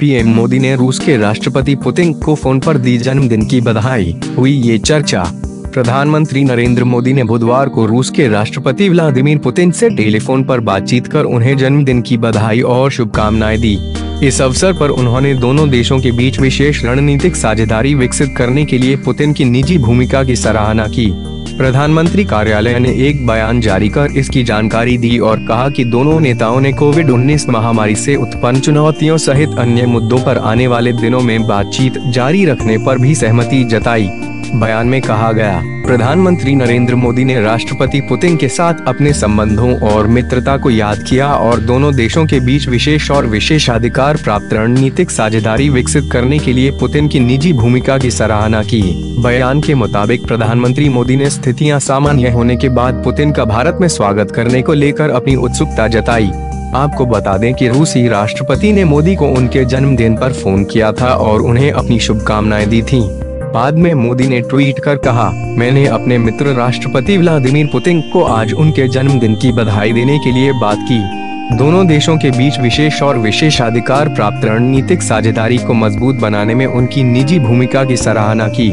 PM Modi ने रूस के राष्ट्रपति पुतिन को फ़ोन पर दी जन्मदिन की बधाई। हुई ये चर्चा। प्रधानमंत्री नरेंद्र मोदी ने बुधवार को रूस के राष्ट्रपति व्लादिमीर पुतिन से टेलीफोन पर बातचीत कर उन्हें जन्मदिन की बधाई और शुभकामनाएँ दी। इस अवसर पर उन्होंने दोनों देशों के बीच विशेष रणनीतिक साझेदारी विकसित करने के लिए पुतिन की निजी भूमिका की सराहना की। प्रधानमंत्री कार्यालय ने एक बयान जारी कर इसकी जानकारी दी और कहा कि दोनों नेताओं ने कोविड 19 महामारी से उत्पन्न चुनौतियों सहित अन्य मुद्दों पर आने वाले दिनों में बातचीत जारी रखने पर भी सहमति जताई। बयान में कहा गया प्रधानमंत्री नरेंद्र मोदी ने राष्ट्रपति पुतिन के साथ अपने संबंधों और मित्रता को याद किया और दोनों देशों के बीच विशेष और विशेषाधिकार प्राप्त रणनीतिक साझेदारी विकसित करने के लिए पुतिन की निजी भूमिका की सराहना की बयान के मुताबिक प्रधानमंत्री मोदी ने स्थितियाँ सामान्य होने के बाद पुतिन का भारत में स्वागत करने को लेकर अपनी उत्सुकता जताई आपको बता दें कि रूसी राष्ट्रपति ने मोदी को उनके जन्मदिन पर फ़ोन किया था और उन्हें अपनी शुभकामनाएँ दी थीं। बाद में मोदी ने ट्वीट कर कहा, मैंने अपने मित्र राष्ट्रपति व्लादिमीर पुतिन को आज उनके जन्मदिन की बधाई देने के लिए बात की। दोनों देशों के बीच विशेष और विशेषाधिकार प्राप्त रणनीतिक साझेदारी को मज़बूत बनाने में उनकी निजी भूमिका की सराहना की।